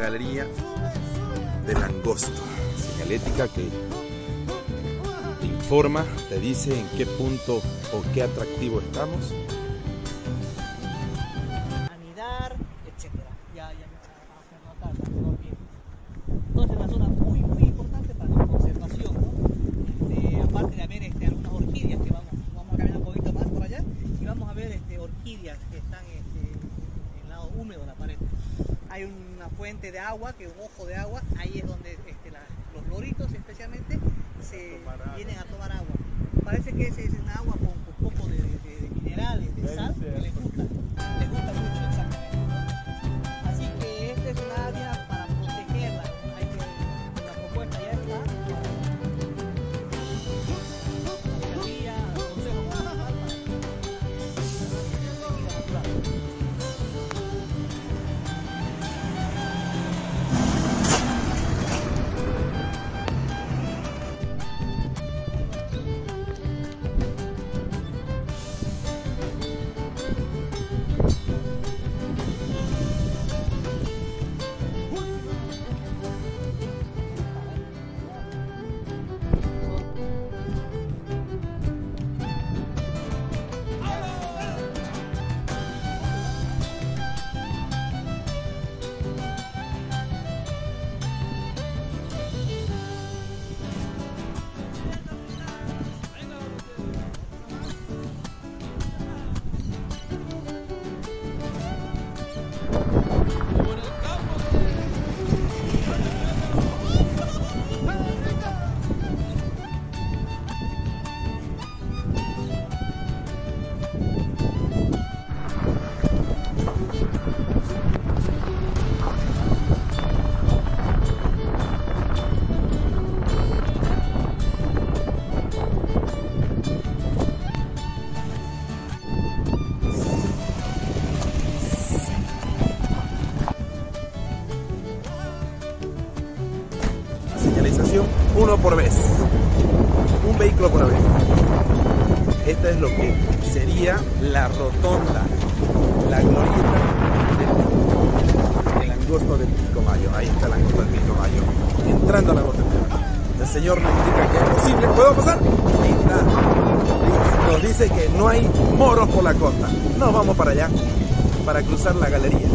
galería del Angosto. Señalética que te informa, te dice en qué punto o qué atractivo estamos. anidar, etcétera. Ya, ya me va a hacer notar, bien. Entonces, una zona muy, muy importante para su conservación, ¿no? Este, aparte de haber este, algunas orquídeas que vamos, vamos a caminar un poquito más por allá y vamos a ver este, orquídeas que están este, en el lado húmedo de la pared. Hay una fuente de agua, que es un ojo de agua, ahí es donde este, la- los loritos especialmente se vienen a tomar agua. Parece que ese es un agua Señalización uno por vez. Un vehículo por vez. Esta es lo que sería la rotonda, la glorieta del, del angosto del Pilcomayo. Ahí está el angosto del Pilcomayo. Entrando a la Pilcomayo. El señor nos indica que es posible. ¿Puedo pasar? Nos dice que no hay moros por la costa. Nos vamos para allá, para cruzar la galería.